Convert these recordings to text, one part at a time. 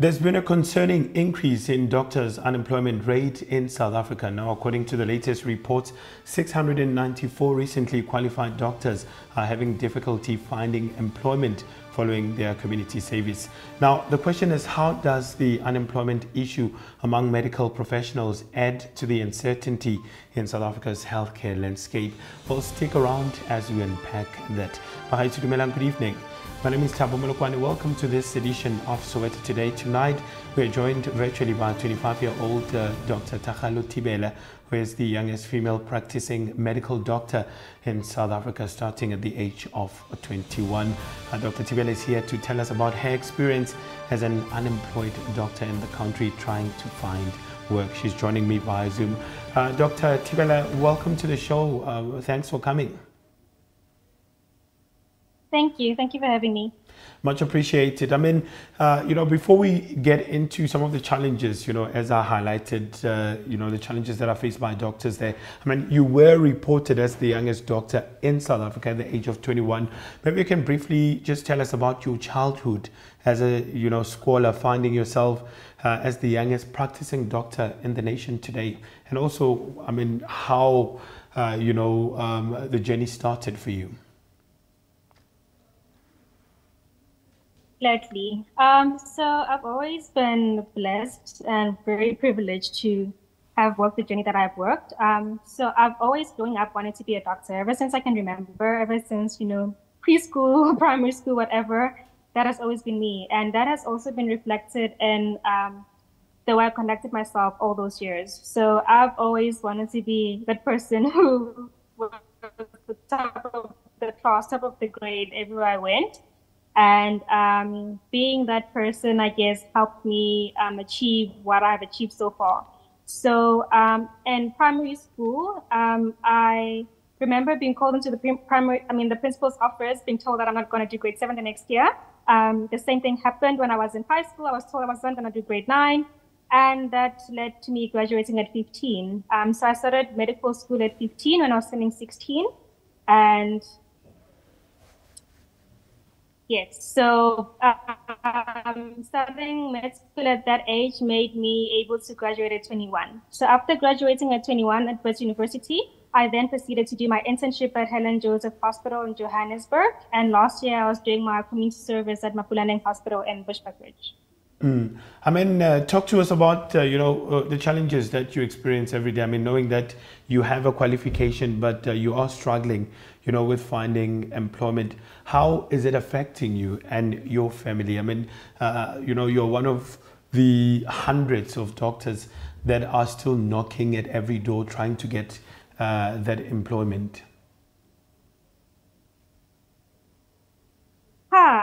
There's been a concerning increase in doctors' unemployment rate in South Africa. Now, according to the latest reports, 694 recently qualified doctors are having difficulty finding employment following their community service. Now, the question is how does the unemployment issue among medical professionals add to the uncertainty in South Africa's healthcare landscape? Well, stick around as we unpack that. Hi, good evening. My name is Thabo Molokwane. Welcome to this edition of Soweto Today. Tonight, we are joined virtually by 25-year-old uh, Dr. Thakgalo Thibela, who is the youngest female practicing medical doctor in South Africa, starting at the age of 21. Uh, Dr. Thibela is here to tell us about her experience as an unemployed doctor in the country trying to find work. She's joining me via Zoom. Uh, Dr. Thibela, welcome to the show. Uh, thanks for coming. Thank you. Thank you for having me. Much appreciated. I mean, uh, you know, before we get into some of the challenges, you know, as I highlighted, uh, you know, the challenges that are faced by doctors there. I mean, you were reported as the youngest doctor in South Africa at the age of 21. Maybe you can briefly just tell us about your childhood as a, you know, scholar, finding yourself uh, as the youngest practicing doctor in the nation today. And also, I mean, how, uh, you know, um, the journey started for you. Gladly. Um, so I've always been blessed and very privileged to have worked the journey that I've worked. Um, so I've always growing up wanted to be a doctor ever since I can remember, ever since, you know, preschool, primary school, whatever, that has always been me. And that has also been reflected in um, the way I conducted myself all those years. So I've always wanted to be that person who was the top of the class, top of the grade everywhere I went. And um, being that person, I guess, helped me um, achieve what I've achieved so far. So um, in primary school, um, I remember being called into the primary, I mean, the principal's office, being told that I'm not going to do grade seven the next year. Um, the same thing happened when I was in high school. I was told I wasn't going to do grade nine. And that led to me graduating at 15. Um, so I started medical school at 15 when I was turning 16. And Yes. So um, starting med school at that age made me able to graduate at 21. So after graduating at 21 at Wits University, I then proceeded to do my internship at Helen Joseph Hospital in Johannesburg. And last year I was doing my community service at Mapulaneng Hospital in Bushbuckridge. Mm. I mean, uh, talk to us about uh, you know uh, the challenges that you experience every day. I mean, knowing that you have a qualification, but uh, you are struggling, you know, with finding employment. How is it affecting you and your family? I mean, uh, you know, you're one of the hundreds of doctors that are still knocking at every door trying to get uh, that employment. Huh.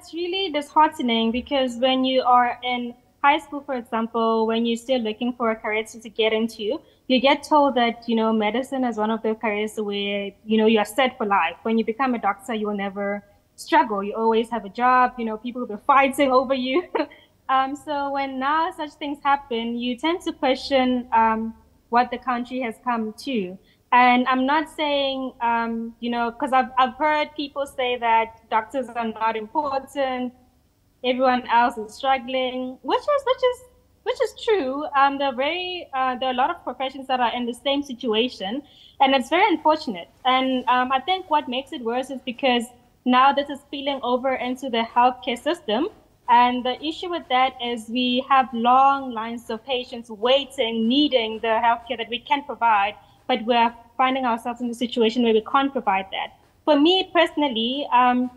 It's really disheartening because when you are in high school, for example, when you're still looking for a career to, to get into, you get told that, you know, medicine is one of the careers where, you know, you're set for life. When you become a doctor, you will never struggle. You always have a job, you know, people will be fighting over you. um, so when now such things happen, you tend to question um, what the country has come to. And I'm not saying, um, you know, because I've, I've heard people say that doctors are not important, everyone else is struggling, which is which is which is true. Um, there are very uh, there are a lot of professions that are in the same situation, and it's very unfortunate. And um, I think what makes it worse is because now this is spilling over into the healthcare system. And the issue with that is we have long lines of patients waiting, needing the healthcare that we can provide but we're finding ourselves in a situation where we can't provide that. For me personally, um,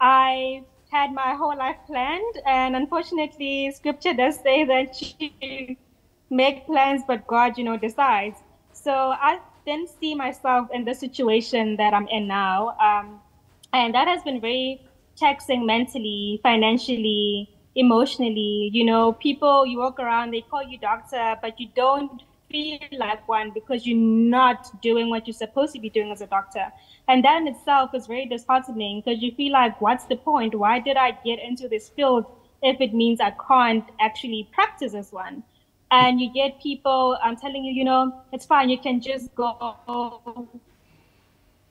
I had my whole life planned, and unfortunately, scripture does say that you make plans, but God, you know, decides. So I then see myself in the situation that I'm in now, um, and that has been very taxing mentally, financially, emotionally. You know, people you walk around, they call you doctor, but you don't feel like one because you're not doing what you're supposed to be doing as a doctor. And that in itself is very disheartening because you feel like, what's the point? Why did I get into this field if it means I can't actually practice as one? And you get people telling you, you know, it's fine, you can just go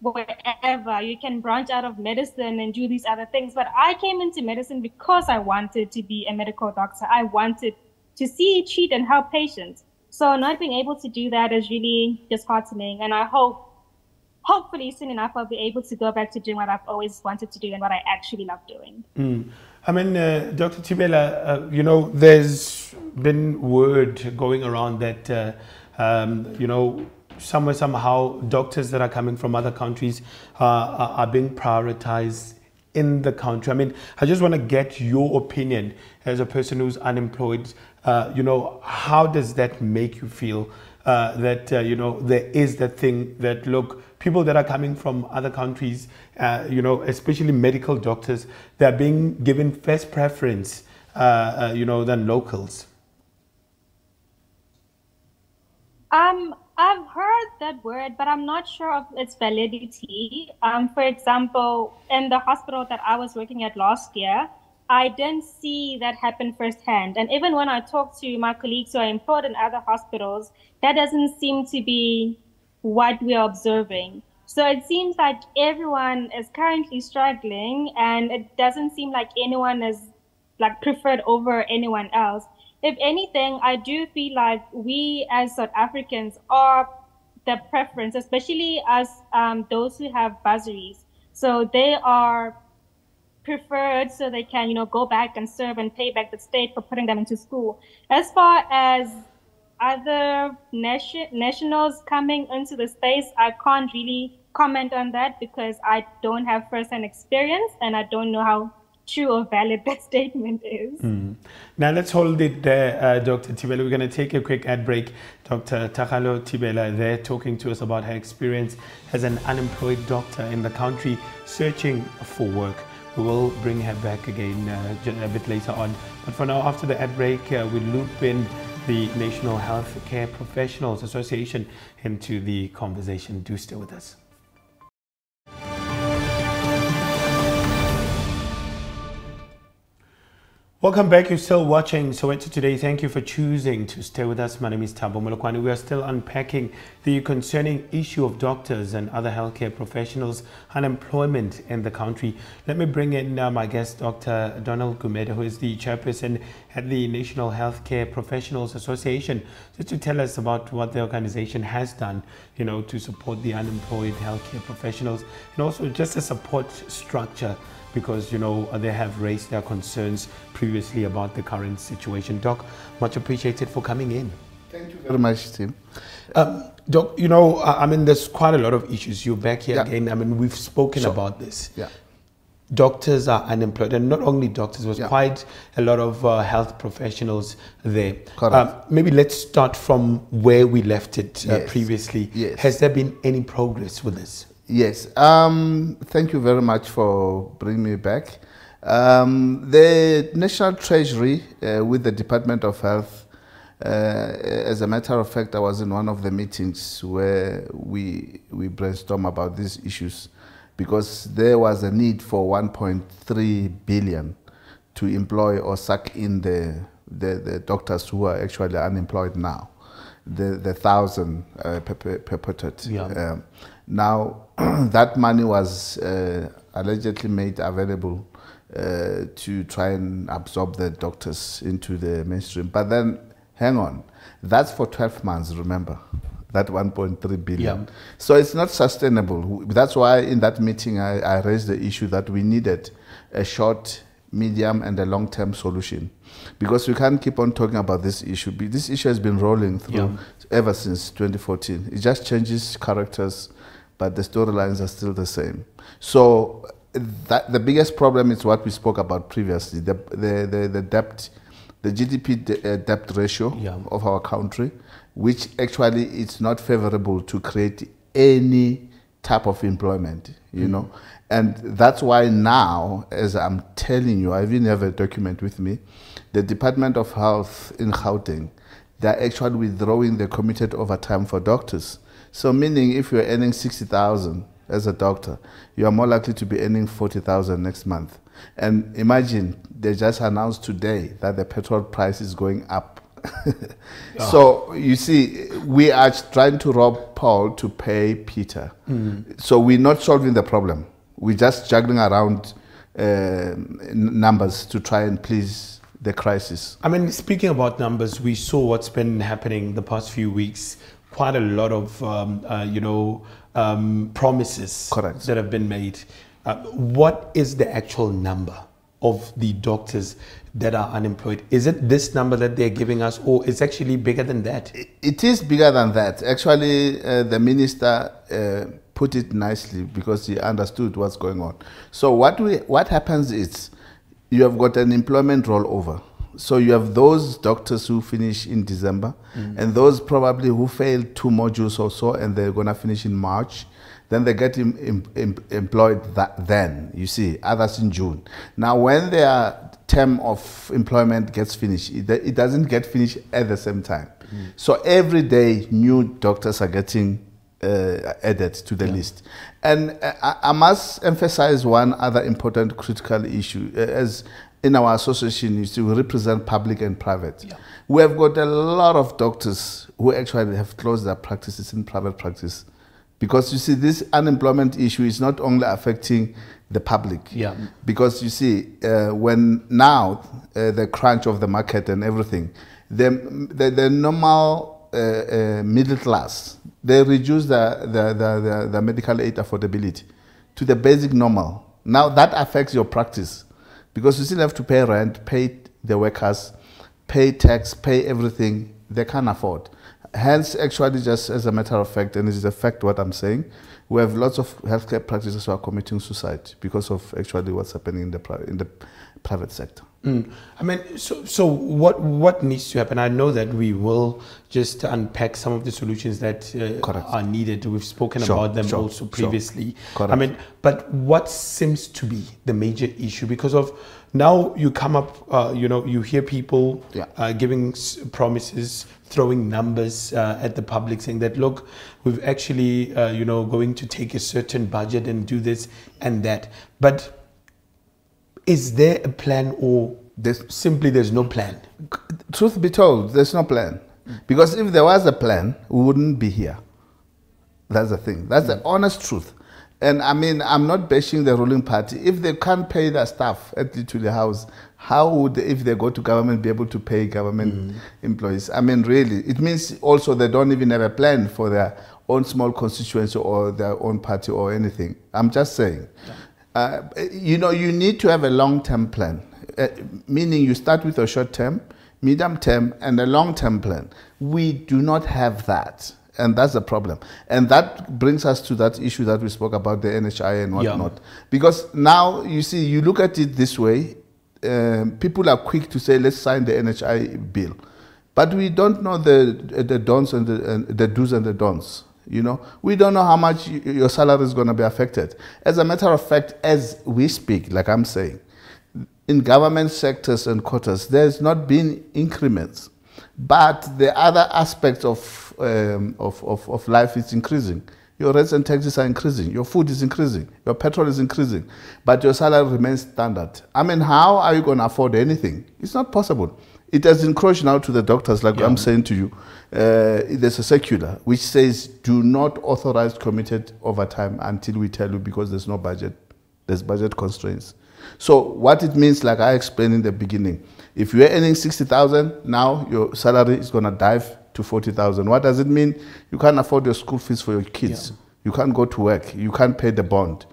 wherever. You can branch out of medicine and do these other things. But I came into medicine because I wanted to be a medical doctor. I wanted to see, treat, and help patients. So not being able to do that is really disheartening. And I hope, hopefully soon enough, I'll be able to go back to doing what I've always wanted to do and what I actually love doing. Mm. I mean, uh, Dr. Thibela, uh, you know, there's been word going around that, uh, um, you know, somewhere, somehow, doctors that are coming from other countries uh, are being prioritized in the country. I mean, I just want to get your opinion as a person who's unemployed. Uh, you know, how does that make you feel? Uh, that uh, you know there is that thing that look people that are coming from other countries, uh, you know, especially medical doctors, they're being given first preference, uh, you know, than locals. Um, I've heard that word, but I'm not sure of its validity. Um, for example, in the hospital that I was working at last year, I didn't see that happen firsthand. And even when I talk to my colleagues who are employed in other hospitals, that doesn't seem to be what we are observing. So it seems like everyone is currently struggling, and it doesn't seem like anyone is like preferred over anyone else if anything, I do feel like we as South Africans are the preference, especially as um, those who have bursaries. So they are preferred so they can, you know, go back and serve and pay back the state for putting them into school. As far as other nation, nationals coming into the space, I can't really comment on that because I don't have first-hand experience and I don't know how true or valid that statement is. Mm. Now let's hold it there, uh, Dr. Thibela. We're going to take a quick ad break. Dr. Thakgalo Thibela there talking to us about her experience as an unemployed doctor in the country searching for work. We will bring her back again uh, a bit later on. But for now, after the ad break, uh, we loop in the National Health Care Professionals Association into the conversation. Do stay with us. Welcome back. You're still watching Soweto Today. Thank you for choosing to stay with us. My name is Thabo Molokwane. We are still unpacking the concerning issue of doctors and other healthcare professionals unemployment in the country. Let me bring in uh, my guest, Dr. Donald Gumede, who is the chairperson at the National Healthcare Professionals Association, just to tell us about what the organization has done, you know, to support the unemployed healthcare professionals and also just a support structure because you know they have raised their concerns previously about the current situation. Doc, much appreciated for coming in. Thank you very much, Tim. Um, Doc, you know, I mean, there's quite a lot of issues. You're back here yeah. again. I mean, we've spoken sure. about this. Yeah. Doctors are unemployed, and not only doctors, was yeah. quite a lot of uh, health professionals there. Um, maybe let's start from where we left it uh, yes. previously. Yes. Has there been any progress with this? Yes. Um, thank you very much for bringing me back. Um, the National Treasury, uh, with the Department of Health, uh, as a matter of fact, I was in one of the meetings where we we brainstorm about these issues because there was a need for 1.3 billion to employ or suck in the, the, the doctors who are actually unemployed now, the the thousand uh, purported. Yeah. Um, now, that money was uh, allegedly made available uh, to try and absorb the doctors into the mainstream. But then, hang on, that's for 12 months, remember? That 1.3 billion. Yeah. So it's not sustainable. That's why in that meeting I, I raised the issue that we needed a short, medium, and a long term solution. Because we can't keep on talking about this issue. This issue has been rolling through yeah. ever since 2014. It just changes characters but the storylines are still the same. So that, the biggest problem is what we spoke about previously, the, the, the, the debt, the GDP de, uh, debt ratio yeah. of our country, which actually it's not favorable to create any type of employment, you mm. know. And that's why now, as I'm telling you, I even have a document with me, the Department of Health in Gauteng, they're actually withdrawing the committed overtime for doctors so meaning if you're earning 60,000 as a doctor, you are more likely to be earning 40,000 next month. And imagine they just announced today that the petrol price is going up So you see, we are trying to rob Paul to pay Peter. So we're not solving the problem. We're just juggling around uh, numbers to try and please the crisis. I mean, speaking about numbers, we saw what's been happening the past few weeks. Quite a lot of, um, uh, you know, um, promises Correct. that have been made. Uh, what is the actual number of the doctors that are unemployed? Is it this number that they're giving us, or it's actually bigger than that? It is bigger than that. Actually, uh, the minister uh, put it nicely because he understood what's going on. So what we what happens is you have got an employment rollover. So you have those doctors who finish in December, and those probably who failed two modules or so, and they're gonna finish in March. Then they get em- em- em- employed that then. You see, others in June. Now, when their term of employment gets finished, it, it doesn't get finished at the same time. So every day, new doctors are getting uh, added to the list. And uh, I, I must emphasize one other important critical issue. Uh, as in our association, see, we represent public and private. Yeah. We have got a lot of doctors who actually have closed their practices in private practice. Because you see, this unemployment issue is not only affecting the public. Yeah. Because you see, uh, when now uh, the crunch of the market and everything, the, the, the normal uh, uh, middle class, they reduce the, the, the, the, the medical aid affordability to the basic normal. Now that affects your practice because you still have to pay rent, pay the workers, pay tax, pay everything they can't afford. Hence, actually, just as a matter of fact, and it is a fact what I'm saying, we have lots of healthcare practitioners who are committing suicide because of actually what's happening in the, in the private sector. Mm. I mean, so so what what needs to happen? I know that we will just unpack some of the solutions that uh, are needed. We've spoken Sure, about them sure, also previously. Correct. I mean, but what seems to be the major issue because of now you come up, uh, you know, you hear people Yeah. uh, giving s- promises, throwing numbers uh, at the public, saying that look, we've actually, uh, you know, going to take a certain budget and do this and that, but is there a plan or There's, simply there's no plan? truth be told, there's no plan. Because if there was a plan, we wouldn't be here. That's the thing. That's the mm. honest truth. And I mean, I'm not bashing the ruling party. If they can't pay their staff at the, to the house, how would, they, if they go to government, be able to pay government mm. employees? I mean, really, it means also they don't even have a plan for their own small constituency or their own party or anything. I'm just saying. Uh, you know, you need to have a long-term plan, uh, meaning you start with a short-term, medium-term, and a long-term plan. We do not have that, and that's the problem. And that brings us to that issue that we spoke about, the NHI and Yeah. whatnot. Because now, you see, you look at it this way, um, people are quick to say, let's sign the NHI bill. But we don't know the, the dons and the, and the do's and the don'ts. You know, we don't know how much your salary is going to be affected. As a matter of fact, as we speak, like I'm saying, in government sectors and quarters, there's not been increments, but the other aspects of, um, of, of, of life is increasing. Your rents and taxes are increasing, your food is increasing, your petrol is increasing, but your salary remains standard. I mean, how are you going to afford anything? It's not possible. It has encroached now to the doctors, like I'm saying to you. Uh, there's a circular which says do not authorize committed overtime until we tell you because there's no budget. There's budget constraints. So what it means, like I explained in the beginning, if you're earning 60,000, now your salary is going to dive to 40,000. What does it mean? You can't afford your school fees for your kids. You can't go to work. You can't pay the bond.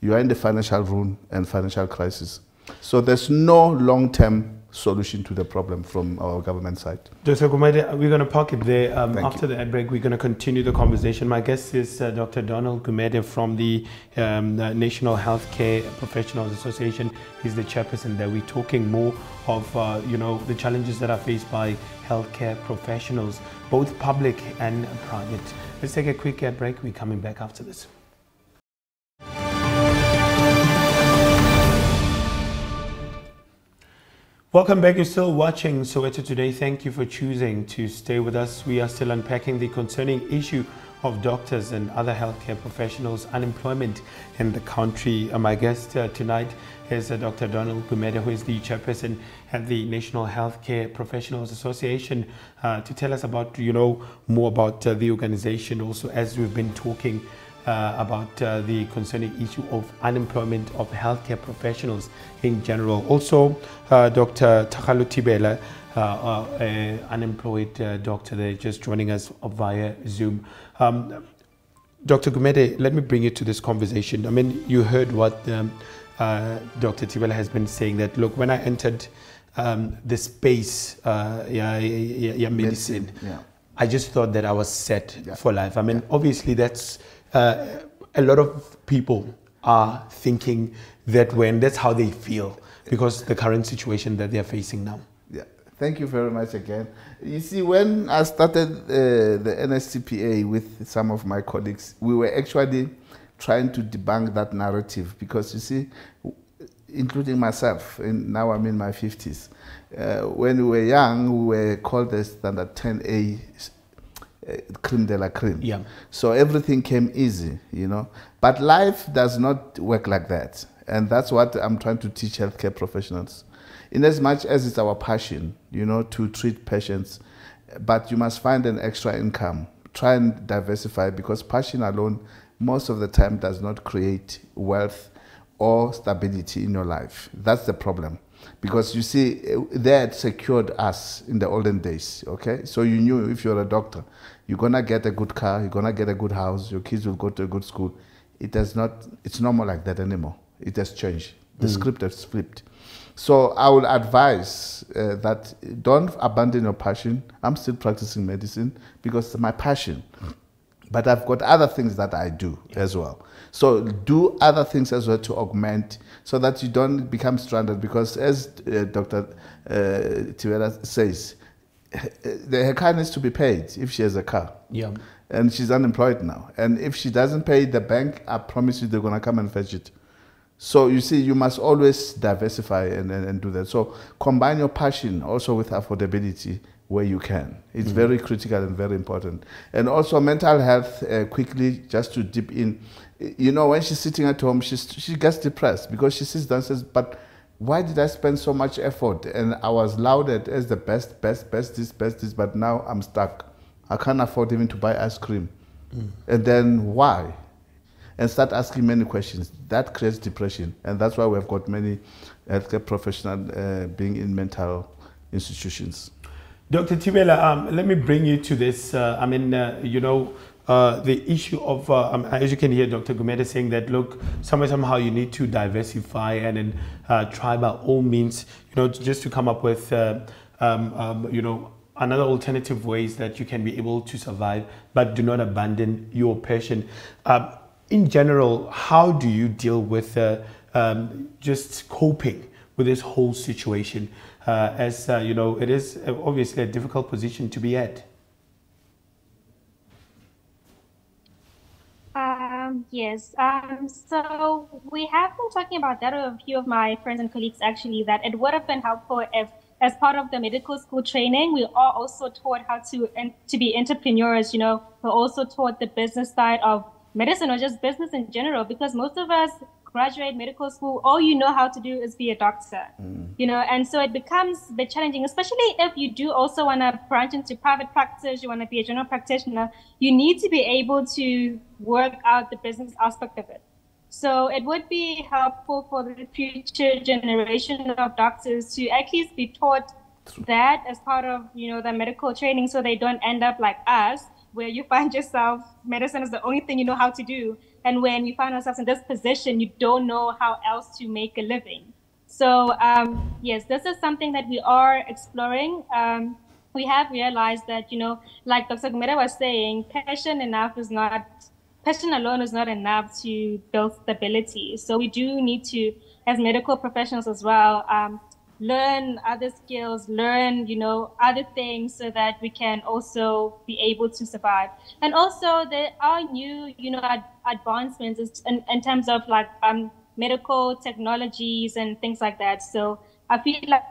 You are in the financial ruin and financial crisis. So there's no long-term solution to the problem from our government side. Dr. Gumede, we're going to park it there. Um, after the ad break, we're going to continue the conversation. My guest is uh, Dr. Donald Gumede from the um, uh, National Healthcare Professionals Association. He's the chairperson there. We're talking more of, uh, you know, the challenges that are faced by healthcare professionals, both public and private. Let's take a quick ad break. We're coming back after this. Welcome back. You're still watching Soweto Today. Thank you for choosing to stay with us. We are still unpacking the concerning issue of doctors and other healthcare professionals' unemployment in the country. Uh, my guest uh, tonight is uh, Dr. Donald Gumede, who is the chairperson at the National Healthcare Professionals Association, uh, to tell us about, you know, more about uh, the organization. Also, as we've been talking uh, about uh, the concerning issue of unemployment of healthcare professionals in general. Also, uh, Dr. Thakgalo Thibela, unemployed doctor, there just joining us via Zoom. Um, Dr. Gumede, let me bring you to this conversation. I mean, you heard what um, uh, Dr. Thibela has been saying that, look, when I entered um, the space, uh, yeah, yeah, yeah, medicine, medicine yeah. I just thought that I was set for life. I mean, obviously, that's uh, a lot of people are thinking that and that's how they feel because the current situation that they're facing now. Yeah, thank you very much again. You see, when I started uh, the NSCPA with some of my colleagues, we were actually trying to debunk that narrative because you see, including myself, and now I'm in my 50s. Uh, when we were young, we were called the Standard 10A uh, Uh, cream de la cream. Yeah. So everything came easy, you know. But life does not work like that. And that's what I'm trying to teach healthcare professionals. In as much as it's our passion, you know, to treat patients, but you must find an extra income. Try and diversify because passion alone, most of the time, does not create wealth or stability in your life. That's the problem. Because you see, that secured us in the olden days, okay? So you knew if you're a doctor, you're gonna get a good car, you're gonna get a good house, your kids will go to a good school. It does not, it's normal like that anymore. It has changed. The mm. script has flipped. So I would advise uh, that don't abandon your passion. I'm still practicing medicine because it's my passion. But I've got other things that I do as well. So do other things as well to augment so that you don't become stranded because as uh, Dr. Uh, Thibela says, the, her car needs to be paid if she has a car. Yeah. And she's unemployed now. And if she doesn't pay the bank, I promise you they're going to come and fetch it. So you see, you must always diversify and, and, and do that. So combine your passion also with affordability where you can. It's mm-hmm. very critical and very important. And also mental health, uh, quickly, just to dip in. You know, when she's sitting at home, she's, she gets depressed because she sits down and says, but why did I spend so much effort? And I was lauded as the best, best, best, this, best, this, but now I'm stuck. I can't afford even to buy ice cream. Mm. And then why? And start asking many questions. That creates depression. And that's why we've got many healthcare professionals uh, being in mental institutions. Dr. Thibela, um, let me bring you to this. Uh, I mean, uh, you know, uh, the issue of, uh, um, as you can hear Dr. Gumede saying that, look, somehow, somehow you need to diversify and then uh, try by all means, you know, just to come up with, uh, um, um, you know, another alternative ways that you can be able to survive, but do not abandon your passion. Um, in general, how do you deal with um, just coping with this whole situation? As, you know, it is obviously a difficult position to be at. Um, yes. Um, so we have been talking about that with a few of my friends and colleagues actually, that it would have been helpful if, as part of the medical school training, we are also taught how to to be entrepreneurs. You know, we're also taught the business side of medicine or just business in general, because most of us graduate medical school, all you know how to do is be a doctor, mm. you know, and so it becomes a bit challenging, especially if you do also want to branch into private practice, you want to be a general practitioner, you need to be able to work out the business aspect of it. So it would be helpful for the future generation of doctors to at least be taught that as part of, you know, the medical training so they don't end up like us, where you find yourself medicine is the only thing you know how to do and when we find ourselves in this position, you don't know how else to make a living. So um, yes, this is something that we are exploring. Um, we have realized that, you know, like Dr. Gumede was saying, passion enough is not, passion alone is not enough to build stability. So we do need to, as medical professionals as well, um, learn other skills, learn, you know, other things so that we can also be able to survive. And also there are new, you know, ad- advancements in, in terms of like um, medical technologies and things like that. So I feel like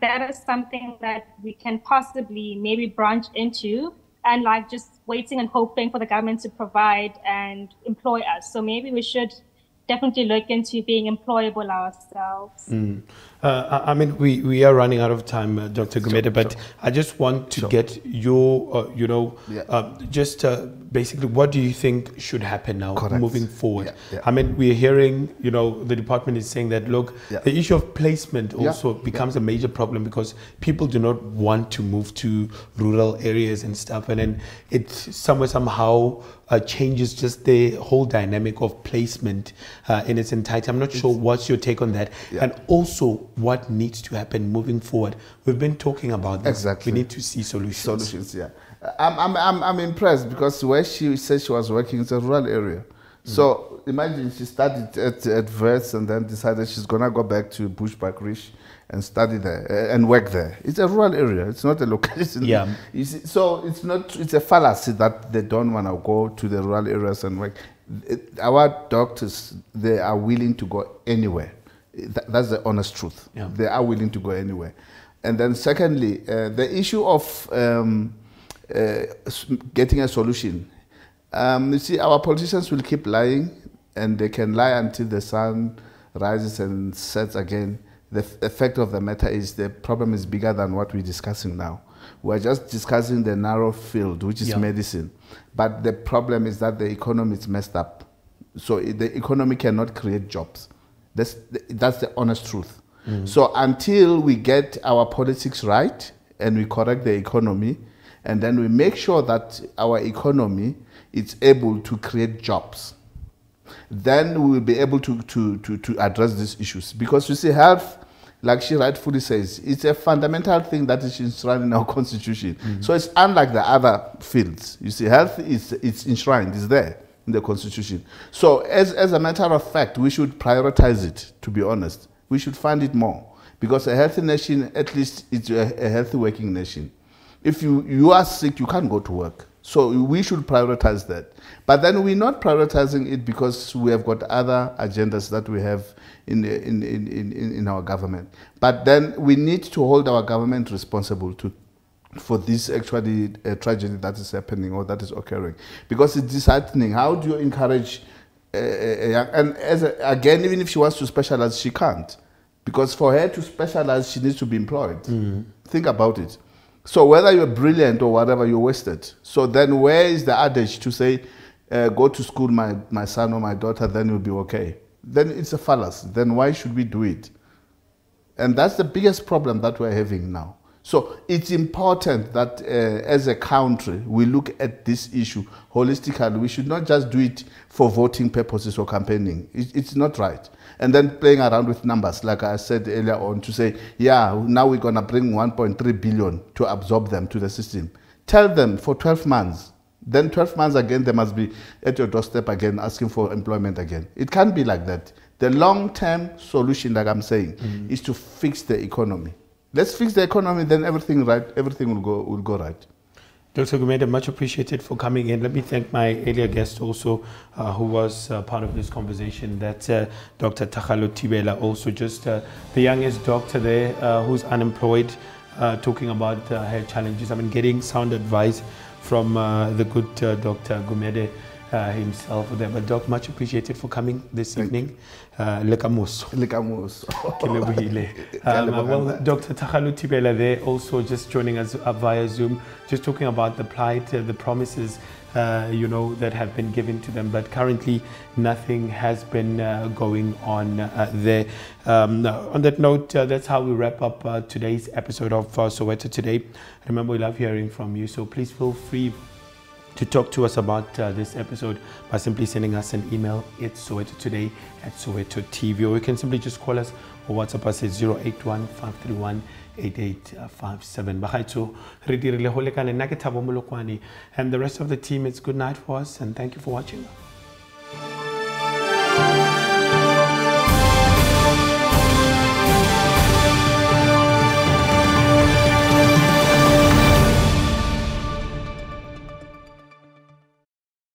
that is something that we can possibly maybe branch into and like just waiting and hoping for the government to provide and employ us. So maybe we should definitely look into being employable ourselves. Mm. Uh, I mean, we, we are running out of time, uh, Dr. Gumede, but sure. I just want to Sure. get your, uh, you know, Yeah. uh, just uh, basically what do you think should happen now Correct. moving forward? Yeah, yeah. I mean, we're hearing, you know, the department is saying that, look, the issue of placement also becomes a major problem because people do not want to move to rural areas and stuff. And then it somewhere, somehow uh, changes just the whole dynamic of placement uh, in its entirety. I'm not sure what's your take on that. And also what needs to happen moving forward. We've been talking about this. Exactly. We need to see solutions. solutions. Yeah, I'm, I'm, I'm, I'm impressed because where she said she was working is a rural area. So imagine she studied at at Wits and then decided she's gonna go back to Bushbuckridge and study there uh, and work there. It's a rural area. It's not a location. Yeah. See, so it's not. It's a fallacy that they don't want to go to the rural areas and work. It- our doctors, they are willing to go anywhere. That, that's the honest truth. Yeah. They are willing to go anywhere. And then, secondly, uh, the issue of um, uh, getting a solution. Um, you see, our politicians will keep lying, and they can lie until the sun rises and sets again. The f- fact of the matter is the problem is bigger than what we're discussing now. We're just discussing the narrow field, which is Yeah. medicine. But the problem is that the economy is messed up. So the economy cannot create jobs. That's the, that's the honest truth. So until we get our politics right and we correct the economy, and then we make sure that our economy is able to create jobs, then we will be able to, to, to, to address these issues. Because you see, health, like she rightfully says, it's a fundamental thing that is enshrined in our constitution. So it's unlike the other fields. You see, health is it's enshrined, it's there in the constitution. So as, as a matter of fact, we should prioritize it, to be honest. We should fund it more. Because a healthy nation, at least, is a, a healthy working nation. If you, you are sick, you can't go to work. So we should prioritize that. But then we're not prioritizing it because we have got other agendas that we have in, in, in, in, in our government. But then we need to hold our government responsible to, for this actually uh, tragedy that is happening or that is occurring. Because it's disheartening. How do you encourage a young, and as a, again, even if she wants to specialize, she can't. Because for her to specialize, she needs to be employed. Think about it. So whether you're brilliant or whatever, you're wasted. So then where is the adage to say, uh, go to school, my, my son or my daughter, then you'll be okay? Then it's a fallacy. Then why should we do it? And that's the biggest problem that we're having now. So it's important that uh, as a country, we look at this issue holistically. We should not just do it for voting purposes or campaigning. It, it's not right. And then playing around with numbers, like I said earlier on, to say, yeah, now we're going to bring 1.3 billion to absorb them to the system. Tell them for 12 months. Then 12 months again, they must be at your doorstep again, asking for employment again. It can't be like that. The long term solution, like I'm saying, is to fix the economy. Let's fix the economy, then everything right, everything will go will go right. Dr. Gumede, much appreciated for coming in. Let me thank my earlier guest also, uh, who was uh, part of this conversation. That's uh, Dr. Thakgalo Thibela, also just uh, the youngest doctor there uh, who's unemployed, uh, talking about her challenges. I mean, getting sound advice from the good Dr. Gumede uh, himself there. But, Doc, much appreciated for coming this evening. Uh, le kamoso. Lekamoso. Ke lebohile. Ke a Um, well. Dr. Thakgalo Thibela there also just joining us uh, via Zoom, just talking about the plight, uh, the promises, uh, you know, that have been given to them. But currently, nothing has been uh, going on uh, there. Um, on that note, uh, that's how we wrap up uh, today's episode of uh, Soweto Today. Remember, we love hearing from you, so please feel free to talk to us about uh, this episode by simply sending us an email. It's Soweto Today at Soweto TV, or you can simply just call us or WhatsApp us at 081 531 8857. Bagaetsho, re dirile go lekane. Nna ke Thabo Molokwane, And the rest of the team, it's good night for us, and thank you for watching.